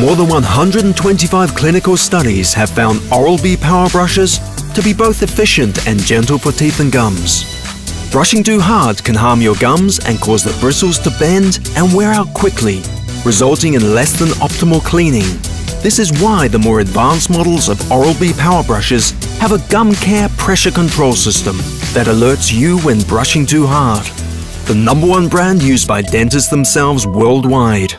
More than 125 clinical studies have found Oral-B power brushes to be both efficient and gentle for teeth and gums. Brushing too hard can harm your gums and cause the bristles to bend and wear out quickly, resulting in less than optimal cleaning. This is why the more advanced models of Oral-B power brushes have a gum care pressure control system that alerts you when brushing too hard. The number one brand used by dentists themselves worldwide.